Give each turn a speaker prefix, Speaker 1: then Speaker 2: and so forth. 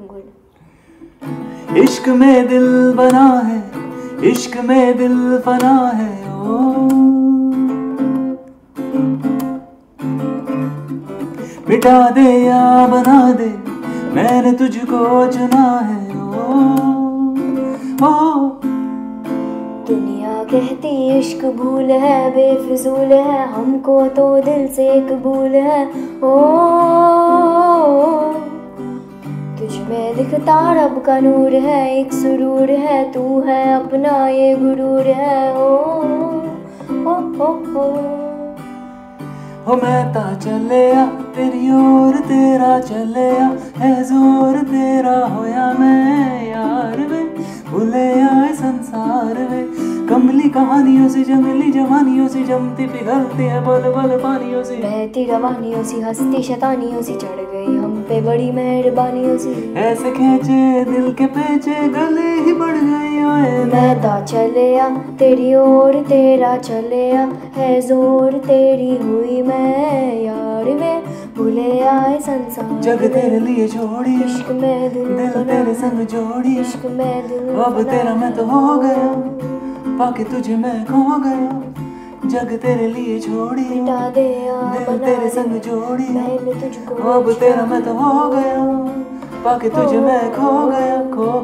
Speaker 1: Good. इश्क में दिल बना है इश्क में दिल फना है ओ। मिटा दे या बना दे मैंने तुझको चुना है ओ। ओ।
Speaker 2: दुनिया कहती इश्क भूल है बेफिजूल है हमको तो दिल से कबूल है ओ। दिखता रब का नूर है, एक सुरूर है, तू है अपना ये गुरूर है। ओ ओ ओ ओ।
Speaker 1: हो मैं ता चलिया, तेरी ओर तेरा चलिया, है ज़ोर तेरा होया मैं। आए संसार वे कमली कहानियों से जंगली जवानियों से जमती पिघलती है बल बल पानियों से।
Speaker 2: बहती रवानियों सी हंसती शतानियों सी चढ़ गई हम पे बड़ी मेहरबानियों सी।
Speaker 1: ऐसे खेचे दिल के पेचे गले ही बढ़ गई आए।
Speaker 2: मैं ता चलिया तेरी ओर तेरा चलिया है ज़ोर तेरी हुई मैं।
Speaker 1: जग तेरे लिए जोड़ी।
Speaker 2: इश्क में दिल
Speaker 1: दिल तेरे संग जोड़ी।
Speaker 2: इश्क में दिल
Speaker 1: अब तेरा मैं तो हो गया। पाके तुझे मैं खो गया। जग तेरे लिए जोड़ी।
Speaker 2: मिटा दे
Speaker 1: दिल तेरे संग जोड़ी।
Speaker 2: मैंने तुझको
Speaker 1: अब तेरा मैं तो हो गया। पाके तुझे मैं खो गया। खो गया